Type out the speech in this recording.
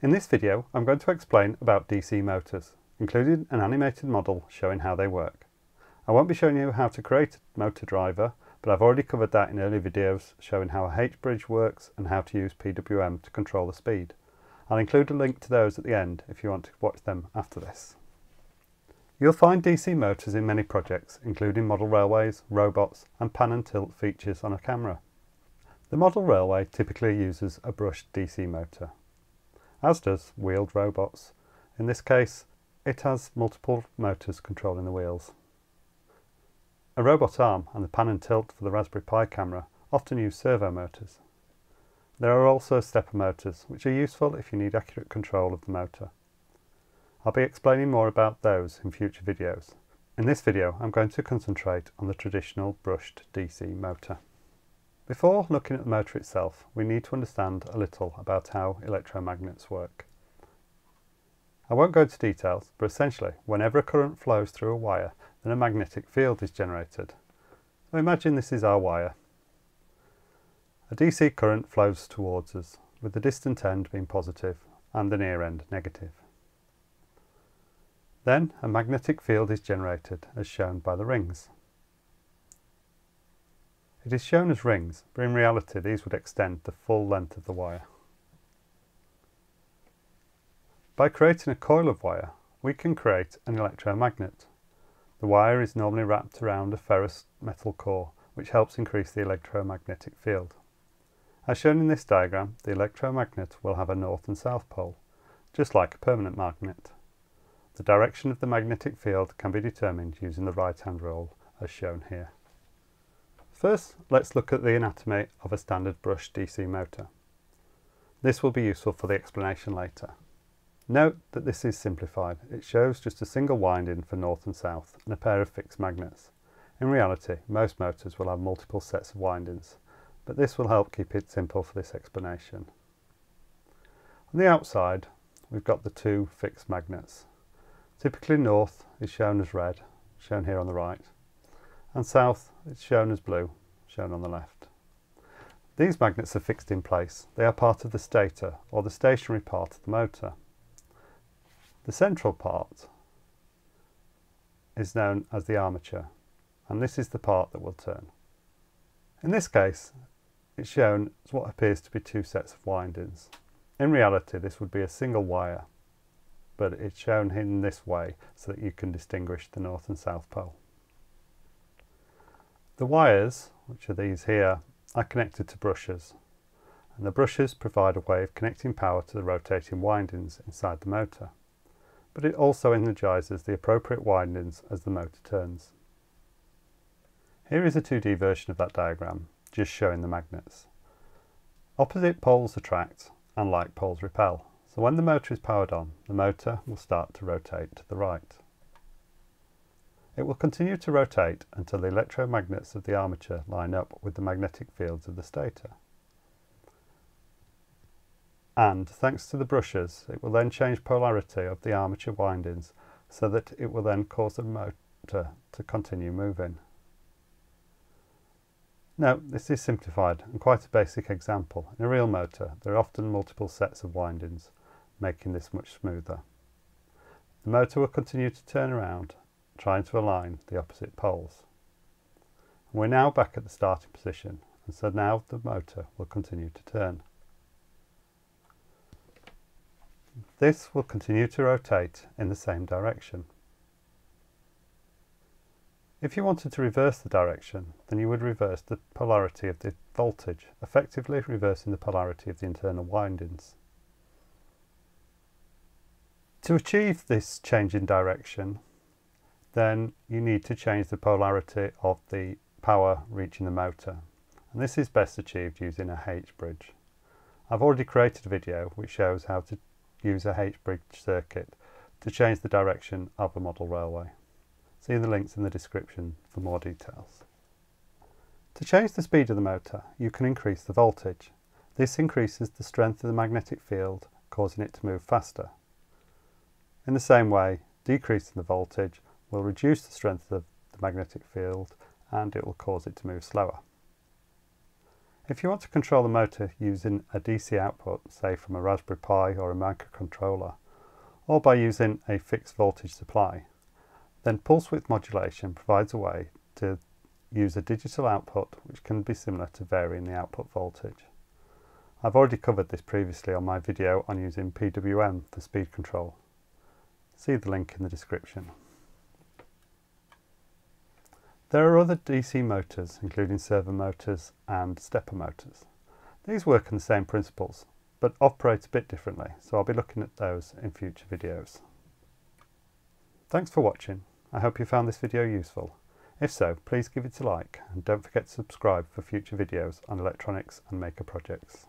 In this video I'm going to explain about DC motors, including an animated model showing how they work. I won't be showing you how to create a motor driver, but I've already covered that in earlier videos showing how a H-bridge works and how to use PWM to control the speed. I'll include a link to those at the end if you want to watch them after this. You'll find DC motors in many projects, including model railways, robots and pan and tilt features on a camera. The model railway typically uses a brushed DC motor, as does wheeled robots. In this case, it has multiple motors controlling the wheels. A robot arm and the pan and tilt for the Raspberry Pi camera often use servo motors. There are also stepper motors, which are useful if you need accurate control of the motor. I'll be explaining more about those in future videos. In this video I'm going to concentrate on the traditional brushed DC motor. Before looking at the motor itself we need to understand a little about how electromagnets work. I won't go into details but essentially whenever a current flows through a wire then a magnetic field is generated. So imagine this is our wire. A DC current flows towards us with the distant end being positive and the near end negative. Then a magnetic field is generated as shown by the rings. It is shown as rings, but in reality these would extend the full length of the wire. By creating a coil of wire, we can create an electromagnet. The wire is normally wrapped around a ferrous metal core, which helps increase the electromagnetic field. As shown in this diagram, the electromagnet will have a north and south pole, just like a permanent magnet. The direction of the magnetic field can be determined using the right hand rule as shown here. First, let's look at the anatomy of a standard brush DC motor. This will be useful for the explanation later. Note that this is simplified. It shows just a single winding for north and south and a pair of fixed magnets. In reality, most motors will have multiple sets of windings, but this will help keep it simple for this explanation. On the outside, we've got the two fixed magnets. Typically north is shown as red, shown here on the right, and south it's shown as blue, shown on the left. These magnets are fixed in place. They are part of the stator, or the stationary part of the motor. The central part is known as the armature, and this is the part that will turn. In this case, it's shown as what appears to be two sets of windings. In reality, this would be a single wire but it's shown in this way so that you can distinguish the north and south pole. The wires, which are these here, are connected to brushes and the brushes provide a way of connecting power to the rotating windings inside the motor but it also energises the appropriate windings as the motor turns. Here is a 2D version of that diagram, just showing the magnets. Opposite poles attract and like poles repel. So when the motor is powered on, the motor will start to rotate to the right. It will continue to rotate until the electromagnets of the armature line up with the magnetic fields of the stator. And thanks to the brushes, it will then change polarity of the armature windings so that it will then cause the motor to continue moving. Now, this is simplified and quite a basic example. In a real motor, there are often multiple sets of windings, making this much smoother. The motor will continue to turn around, trying to align the opposite poles. We're now back at the starting position, and so now the motor will continue to turn. This will continue to rotate in the same direction. If you wanted to reverse the direction, then you would reverse the polarity of the voltage, effectively reversing the polarity of the internal windings. To achieve this change in direction, then you need to change the polarity of the power reaching the motor. And this is best achieved using a H-bridge. I've already created a video which shows how to use a H-bridge circuit to change the direction of a model railway. See the links in the description for more details. To change the speed of the motor, you can increase the voltage. This increases the strength of the magnetic field, causing it to move faster. In the same way, decreasing the voltage will reduce the strength of the magnetic field and it will cause it to move slower. If you want to control the motor using a DC output, say from a Raspberry Pi or a microcontroller, or by using a fixed voltage supply, then pulse width modulation provides a way to use a digital output which can be similar to varying the output voltage. I've already covered this previously on my video on using PWM for speed control. See the link in the description. There are other DC motors, including servo motors and stepper motors. These work on the same principles, but operate a bit differently, so I'll be looking at those in future videos. Thanks for watching. I hope you found this video useful. If so, please give it a like and don't forget to subscribe for future videos on electronics and maker projects.